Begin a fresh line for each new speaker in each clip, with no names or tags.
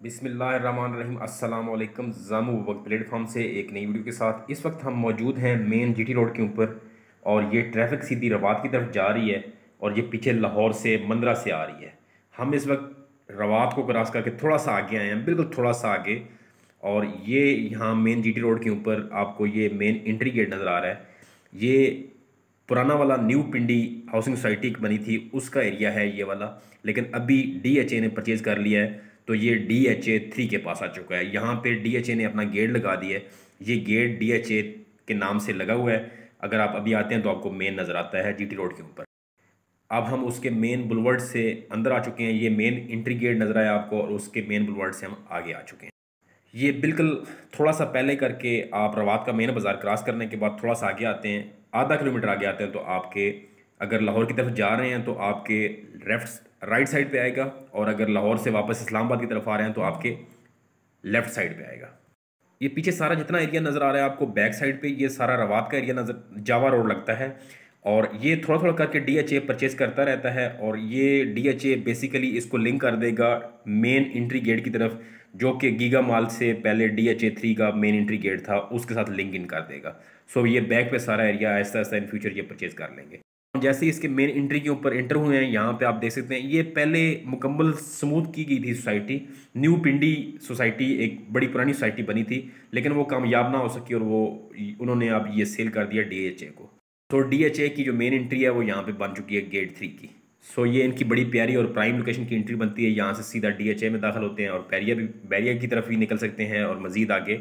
बिसमीम अल्लाम जामू वक्त प्लेटफॉर्म से एक नई वीडियो के साथ। इस वक्त हम मौजूद हैं मेन जीटी रोड के ऊपर और ये ट्रैफ़िक सीधी रवात की तरफ़ जा रही है और ये पीछे लाहौर से, मंदरा से आ रही है। हम इस वक्त रवात को क्रॉस करके थोड़ा सा आगे आए हैं। बिल्कुल थोड़ा सा आगे। और ये यहाँ मेन जीटी रोड के ऊपर आपको ये मेन इंट्री गेट नज़र आ रहा है। ये पुराना वाला न्यू पिंडी हाउसिंग सोसाइटी बनी थी। उसका एरिया है ये वाला। लेकिन अभी डीएचए ने परचेज़ कर लिया है। तो ये डी एच ए थ्री के पास आ चुका है। यहाँ पे डी एच ए ने अपना गेट लगा दिया है। ये गेट डी एच ए के नाम से लगा हुआ है। अगर आप अभी आते हैं तो आपको मेन नज़र आता है जी टी रोड के ऊपर। अब हम उसके मेन बुलवर्ड से अंदर आ चुके हैं। ये मेन इंट्री गेट नज़र आया आपको और उसके मेन बुलवर्ड से हम आगे आ चुके हैं। ये बिल्कुल थोड़ा सा पहले करके आप रवात का मेन बाज़ार क्रॉस करने के बाद थोड़ा सा आगे आते हैं। आधा किलोमीटर आगे आते हैं तो आपके, अगर लाहौर की तरफ़ जा रहे हैं तो आपके लेफ़्ट राइट साइड पे आएगा और अगर लाहौर से वापस इस्लामाबाद की तरफ़ आ रहे हैं तो आपके लेफ़्ट साइड पे आएगा। ये पीछे सारा जितना एरिया नज़र आ रहा है आपको बैक साइड पे, ये सारा रवात का एरिया नज़र जावा रोड लगता है और ये थोड़ा थोड़ा करके डी एच ए परचेज करता रहता है और ये डी एच ए बेसिकली इसको लिंक कर देगा मेन इंट्री गेट की तरफ़, जो कि गीगा माल से पहले डी एच ए थ्री का मेन इंट्री गेट था, उसके साथ लिंक इन कर देगा। सो ये बैक पे सारा area Aahista Aahista in future ये परचेज कर लेंगे। जैसे ही इसके मेन एंट्री के ऊपर एंटर हुए हैं, यहाँ पे आप देख सकते हैं, ये पहले मुकम्मल स्मूथ की गई थी सोसाइटी न्यू पिंडी सोसाइटी एक बड़ी पुरानी सोसाइटी बनी थी, लेकिन वो कामयाब ना हो सकी और वो उन्होंने अब ये सेल कर दिया डीएचए को। तो डी की जो मेन एंट्री है, वो यहाँ पर बन चुकी है गेट थ्री की। सो ये इनकी बड़ी प्यारी और प्राइम लोकेशन की एंट्री बनती है। यहाँ से सीधा डीएचए में दाखिल होते हैं और बैरिया भी, बैरिया की तरफ़ भी निकल सकते हैं और मज़ीद आगे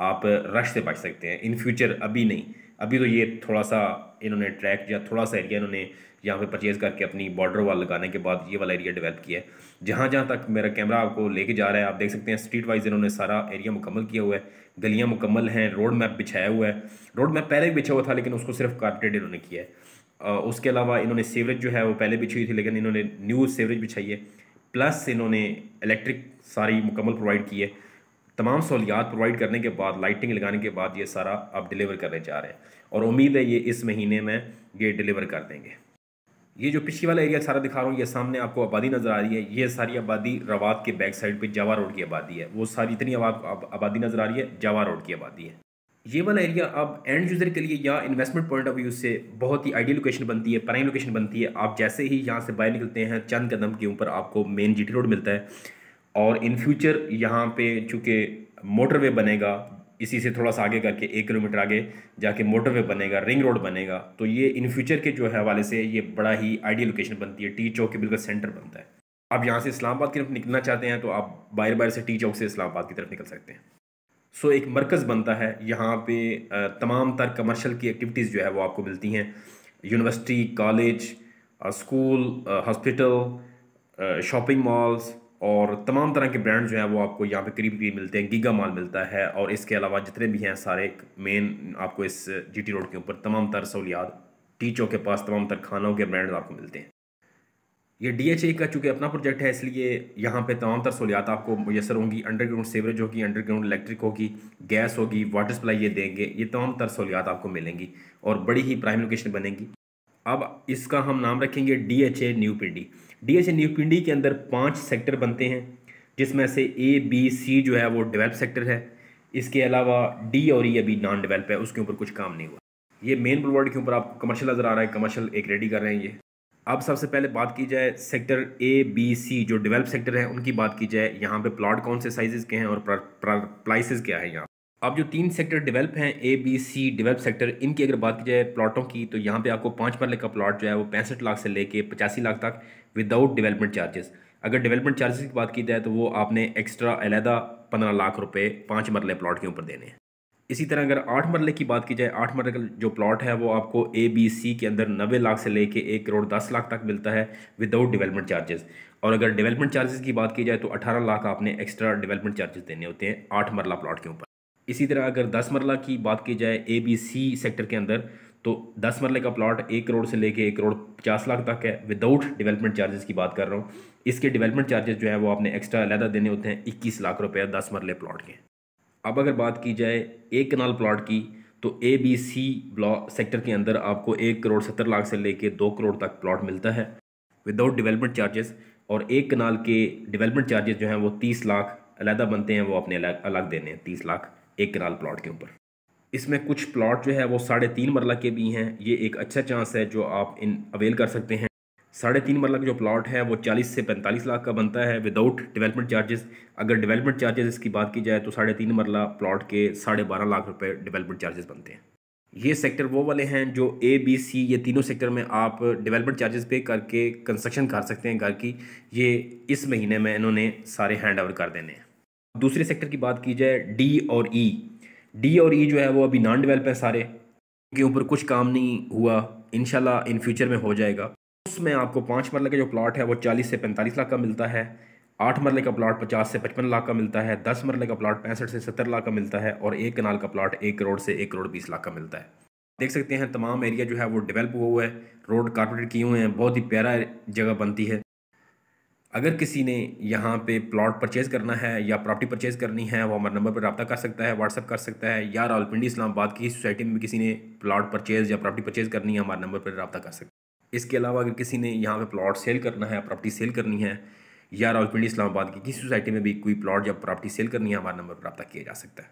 आप रश से बच सकते हैं। इन फ्यूचर अभी नहीं। अभी तो ये थोड़ा सा इन्होंने ट्रैक या थोड़ा सा एरिया इन्होंने यहाँ पे परचेज़ करके अपनी बॉर्डर वाल लगाने के बाद ये वाला एरिया डेवलप किया है। जहाँ जहाँ तक मेरा कैमरा आपको लेके जा रहा है, आप देख सकते हैं स्ट्रीट वाइज इन्होंने सारा एरिया मुकम्मल किया हुआ है। गलियाँ मुकम्मल हैं रोड मैप बिछाया हुआ है। रोड मैप पहले भी बिछा हुआ था, लेकिन उसको सिर्फ़ कारपेटेड इन्होंने किया है। उसके अलावा इन्होंने सीवरेज जो है, वो पहले बिछी हुई थी, लेकिन इन्होंने न्यू सीवरेज बिछाई है। प्लस इन्होंने इलेक्ट्रिक सारी मुकम्मल प्रोवाइड की है। तमाम सहूलियात प्रोवाइड करने के बाद लाइटिंग लगाने के बाद ये सारा आप डिलीवर करने जा रहे हैं। और उम्मीद है ये इस महीने में ये डिलीवर कर देंगे। ये जो पिछली वाला एरिया सारा दिखा रहा हूँ, ये सामने आपको आबादी नज़र आ रही है। ये सारी आबादी रवात के बैक साइड पे जावा रोड की आबादी है। वो सारी इतनी आबादी नज़र आ रही है जावा रोड की आबादी है। ये वाला एरिया अब एंड यूज़र के लिए या इन्वेस्टमेंट पॉइंट ऑफ़ व्यू से बहुत ही आइडियल लोकेशन बनती है प्राइम लोकेशन बनती है। आप जैसे ही यहाँ से बाहर निकलते हैं, चंद कदम के ऊपर आपको मेन जी रोड मिलता है। और इन फ्यूचर यहाँ पे चूँकि मोटरवे बनेगा, इसी से थोड़ा सा आगे करके एक किलोमीटर आगे जाके मोटरवे बनेगा रिंग रोड बनेगा तो ये इन फ्यूचर के जो है हवाले से ये बड़ा ही आइडियल लोकेशन बनती है टी चौक के बिल्कुल सेंटर बनता है। आप यहाँ से इस्लामाबाद की तरफ़ निकलना चाहते हैं तो आप बाहर बाहर से टी चौक से इस्लामाबाद की तरफ़ निकल सकते हैं। सो एक मरकज़ बनता है, यहाँ पे तमाम तर कमर्शल की एक्टिविटीज़ जो है वो आपको मिलती हैं। University college school hospital shopping malls और तमाम तरह के ब्रांड जो है वो आपको यहाँ पे करीब करीब मिलते हैं गीगा माल मिलता है और इसके अलावा जितने भी हैं सारे मेन आपको इस जीटी रोड के ऊपर तमाम तर सहूलियात, टीचों के पास तमाम तर खानों के ब्रांड आपको मिलते हैं। ये डी एच ए का चूँकि अपना प्रोजेक्ट है, इसलिए यहाँ पे तमाम तर सहूलियात आपको मैसर होंगी। अंडरग्राउंड सीवरेज होगी अंडरग्राउंड इलेक्ट्रिक होगी गैस होगी वाटर सप्लाई ये देंगे, ये तमाम तर सहूलियात आपको मिलेंगी और बड़ी ही प्राइम लोकेशन बनेगी। अब इसका हम नाम रखेंगे D H A new Pindi D H A new Pindi के अंदर पाँच सेक्टर बनते हैं, जिसमें से ए बी सी जो है वो डेवलप सेक्टर है। इसके अलावा डी और ई e अभी नॉन डेवलप है, उसके ऊपर कुछ काम नहीं हुआ। ये मेन बुलवर्ड के ऊपर आपको कमर्शियल नज़र आ रहा है कमर्शियल एक रेडी कर रहे हैं ये। अब सबसे पहले बात की जाए सेक्टर ए बी सी जो डेवलप सेक्टर है, उनकी बात की जाए, यहाँ पे प्लॉट कौन से साइजेस के हैं और प्राइसेस क्या है यहाँ अब जो तीन सेक्टर डेवलप हैं A B C develop sector इनकी अगर बात की जाए प्लॉटों की तो यहाँ पे आपको पाँच मरले का प्लॉट जो है वो पैंसठ लाख से लेके पचासी लाख तक विदाउट डेवलपमेंट चार्जेस अगर डेवलपमेंट चार्जेस की बात की जाए तो वो आपने एक्स्ट्रा अलहदा पंद्रह लाख रुपये पाँच मरले प्लॉट के ऊपर देने हैं। इसी तरह अगर आठ मरले की बात की जाए, आठ मरले का जो प्लॉट है, वो आपको ए बी सी के अंदर नब्बे लाख से लेके एक करोड़ दस लाख तक मिलता है विदाउट डेवलपमेंट चार्जेस और अगर डेवलपमेंट चार्जेस की बात की जाए तो अठारह लाख आपने एक्स्ट्रा डेवलपमेंट चार्जेस देने होते हैं आठ मरला प्लॉट के ऊपर। इसी तरह अगर दस मरला की बात की जाए ए बी सी सेक्टर के अंदर तो दस मरले का प्लॉट एक करोड़ से लेके एक करोड़ पचास लाख तक है विदाउट डेवलपमेंट चार्जेस की बात कर रहा हूँ। इसके डेवलपमेंट चार्जेस जो है, वो आपने एक्स्ट्रा अलहदा देने होते हैं इक्कीस लाख रुपये दस मरले प्लॉट के। अब अगर बात की जाए एक कनाल प्लॉट की तो A B C block sector के अंदर आपको एक करोड़ सत्तर लाख से लेके दो करोड़ तक प्लॉट मिलता है विदाउट डेवलपमेंट चार्जेस और एक कनाल के डेवलपमेंट चार्जेस जो हैं, वो तीस लाख अलहदा बनते हैं, वो अपने अलग अलग देने हैं, तीस लाख। एक कनाल प्लॉट के ऊपर। इसमें कुछ प्लॉट जो है वो साढ़े तीन मरला के भी हैं। ये एक अच्छा चांस है जो आप इन अवेल कर सकते हैं। साढ़े तीन मरला का जो प्लॉट है, वो चालीस से पैंतालीस लाख का बनता है विदाउट डेवलपमेंट चार्जेस अगर डेवलपमेंट चार्जेस इसकी बात की जाए तो साढ़े तीन मरला प्लॉट के साढ़े बारह लाख रुपये डेवलपमेंट चार्जेस बनते हैं। ये सेक्टर वो वाले हैं जो ए बी सी ये तीनों सेक्टर में आप डेवलपमेंट चार्जेस पे करके कंस्ट्रक्शन कर सकते हैं घर की। ये इस महीने में इन्होंने सारे हैंड ओवर कर देने हैं। दूसरे सेक्टर की बात की जाए डी और ई e. डी और ई e जो है वो अभी नॉन डेवलप है सारे। के ऊपर कुछ काम नहीं हुआ। इनशाला इन फ्यूचर में हो जाएगा। उसमें आपको पाँच मरले का जो प्लाट है, वो चालीस से पैंतालीस लाख का मिलता है। आठ मरले का प्लाट पचास से पचपन लाख का मिलता है। दस मरले का प्लाट पैंसठ से सत्तर लाख का मिलता है। और एक कनाल का प्लाट एक करोड़ से एक करोड़ बीस लाख का मिलता है। देख सकते हैं, तमाम एरिया जो है वो डेवलप हुआ है। रोड कारपोरेट किए हुए हैं। बहुत ही प्यारा जगह बनती है। अगर किसी ने यहाँ पे प्लॉट परचेज़ करना है या प्रॉपर्टी परचेज़ करनी है, वो हमारे नंबर पर रबा कर सकता है व्हाट्सअप कर सकता है, या रावलपिंडी इस्लामाबाद की सोसाइटी में किसी ने प्लॉट परचेज़ या प्रॉपर्टी परचेज़ करनी है, हमारे नंबर पर रबा कर सकता है। इसके अलावा अगर किसी ने यहाँ पर प्लॉट सेल करना है, प्रॉपर्टी सेल करनी है, या रावलपिंडी इस्लामाबाद की किसी सोसाइटी में भी कोई प्लॉट या प्रॉपर्टी सेल करनी है, हमारे नंबर पर रबा किया जा सकता है।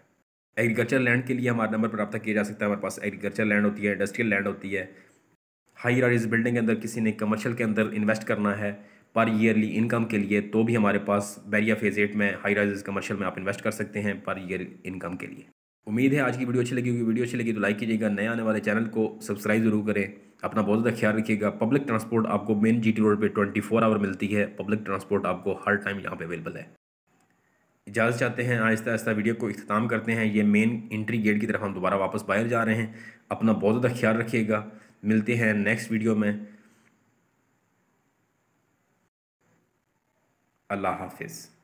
एग्रीकल्चर लैंड के लिए हमारे नंबर पर रबा किया जा सकता है, हमारे पास एग्रीकल्चर लैंड होती है, इंडस्ट्रियल लैंड होती है। हाई राइज बिल्डिंग के अंदर किसी ने कमर्शियल के अंदर इन्वेस्ट करना है पर ईयरली इनकम के लिए तो भी हमारे पास बैरिया फ़ेज़ एट में हाई राइज कमर्शियल में आप इन्वेस्ट कर सकते हैं पर ईयर इनकम के लिए। उम्मीद है आज की वीडियो अच्छी लगी होगी। वीडियो अच्छी लगी तो लाइक कीजिएगा। नए आने वाले चैनल को सब्सक्राइब ज़रूर करें। अपना बहुत ज़्यादा ख्याल रखिएगा। पब्लिक ट्रांसपोर्ट आपको मेन जीटी रोड पे 24 आवर मिलती है। पब्लिक ट्रांसपोर्ट आपको हर टाइम यहाँ पे अवेलेबल है। इजाज़त चाहते हैं। आहिस्ता आहिस्ता वीडियो को अख्ताम करते हैं। ये मेन इंट्री गेट की तरफ़ हम दोबारा वापस बाहर जा रहे हैं। अपना बहुत ज़्यादा ख्याल रखिएगा। मिलते हैं नेक्स्ट वीडियो में। अल्लाह हाफिज़।